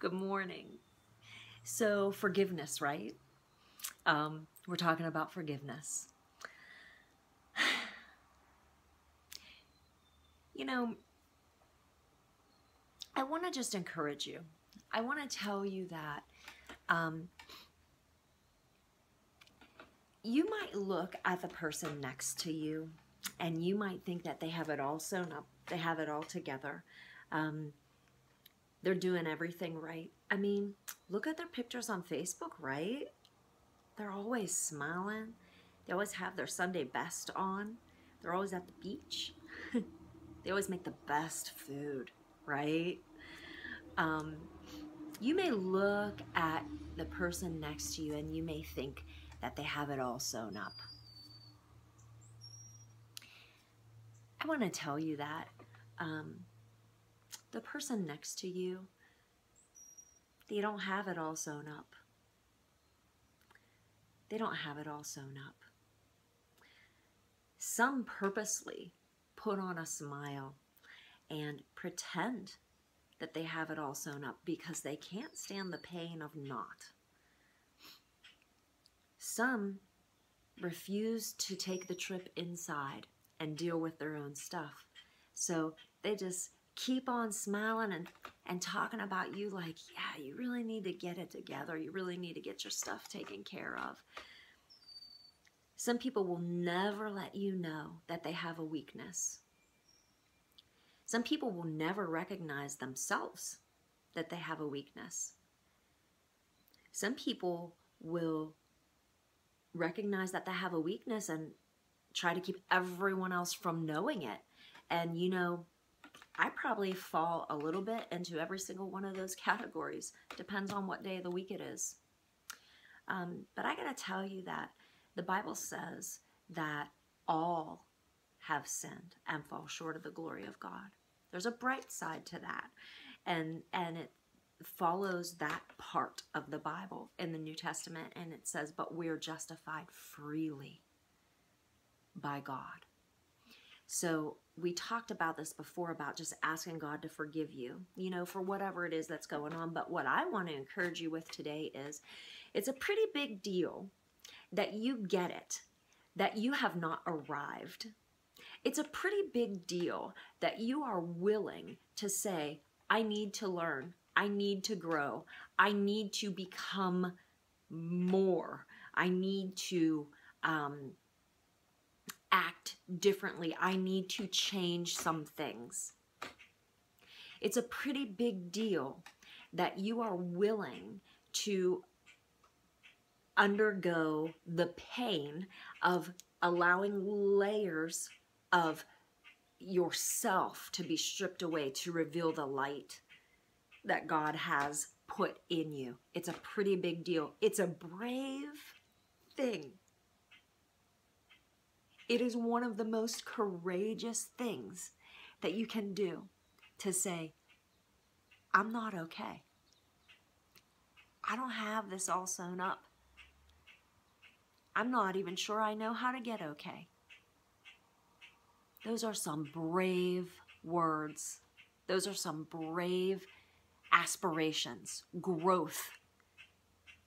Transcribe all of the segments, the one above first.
Good morning. So, forgiveness, right? Um, we're talking about forgiveness. You know, I want to just encourage you. I want to tell you that um, you might look at the person next to you and you might think that they have it all sewn up, they have it all together. Um, they're doing everything right. I mean, look at their pictures on Facebook, right? They're always smiling. They always have their Sunday best on. They're always at the beach. they always make the best food, right? Um, you may look at the person next to you and you may think that they have it all sewn up. I want to tell you that um, the person next to you, they don't have it all sewn up. They don't have it all sewn up. Some purposely put on a smile and pretend that they have it all sewn up because they can't stand the pain of not. Some refuse to take the trip inside and deal with their own stuff. So they just keep on smiling and, and talking about you like, yeah, you really need to get it together. You really need to get your stuff taken care of. Some people will never let you know that they have a weakness. Some people will never recognize themselves that they have a weakness. Some people will recognize that they have a weakness and try to keep everyone else from knowing it. And you know, I probably fall a little bit into every single one of those categories. Depends on what day of the week it is. Um, but I got to tell you that the Bible says that all have sinned and fall short of the glory of God. There's a bright side to that. And and it follows that part of the Bible in the New Testament and it says but we're justified freely by God. So we talked about this before about just asking God to forgive you, you know, for whatever it is that's going on. But what I want to encourage you with today is it's a pretty big deal that you get it, that you have not arrived. It's a pretty big deal that you are willing to say, I need to learn, I need to grow, I need to become more, I need to um, act differently, I need to change some things. It's a pretty big deal that you are willing to undergo the pain of allowing layers of yourself to be stripped away to reveal the light that God has put in you. It's a pretty big deal. It's a brave thing. It is one of the most courageous things that you can do to say, I'm not okay. I don't have this all sewn up. I'm not even sure I know how to get okay. Those are some brave words. Those are some brave aspirations. Growth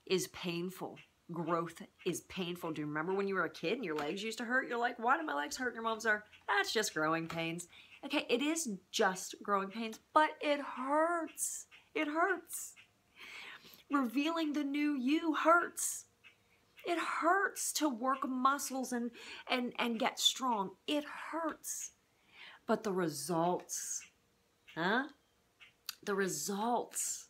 is painful. Growth is painful. Do you remember when you were a kid and your legs used to hurt? You're like, why do my legs hurt? Your mom's are, that's just growing pains. Okay, it is just growing pains, but it hurts. It hurts. Revealing the new you hurts. It hurts to work muscles and, and, and get strong. It hurts. But the results, huh? The results.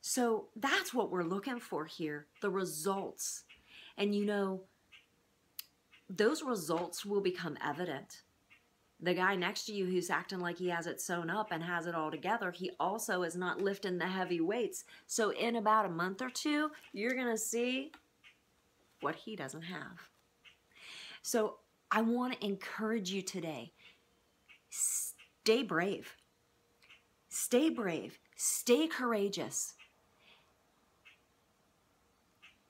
So that's what we're looking for here the results. And you know, those results will become evident the guy next to you who's acting like he has it sewn up and has it all together, he also is not lifting the heavy weights. So in about a month or two, you're going to see what he doesn't have. So I want to encourage you today. Stay brave. Stay brave. Stay courageous.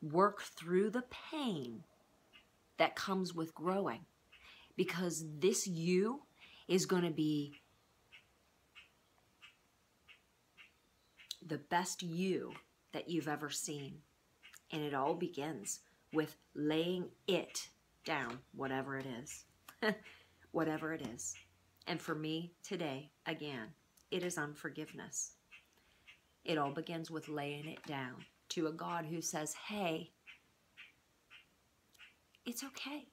Work through the pain that comes with growing because this you is going to be the best you that you've ever seen. And it all begins with laying it down, whatever it is. whatever it is. And for me today, again, it is unforgiveness. It all begins with laying it down to a God who says, hey, it's okay.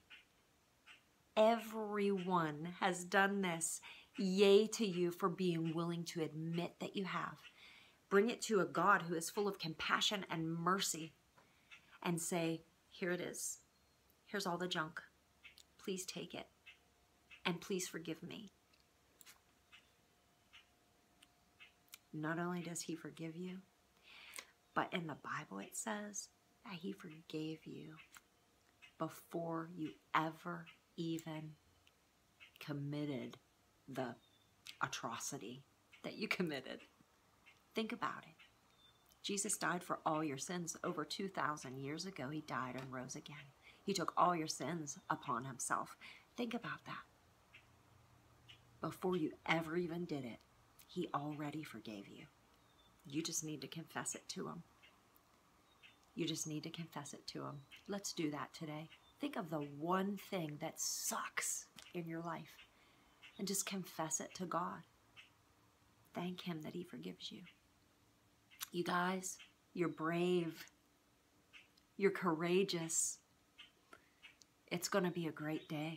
Everyone has done this. Yay to you for being willing to admit that you have. Bring it to a God who is full of compassion and mercy and say, Here it is. Here's all the junk. Please take it. And please forgive me. Not only does He forgive you, but in the Bible it says that He forgave you before you ever even committed the atrocity that you committed. Think about it. Jesus died for all your sins over 2,000 years ago. He died and rose again. He took all your sins upon himself. Think about that. Before you ever even did it, he already forgave you. You just need to confess it to him. You just need to confess it to him. Let's do that today. Think of the one thing that sucks in your life and just confess it to God. Thank Him that He forgives you. You guys, you're brave. You're courageous. It's going to be a great day.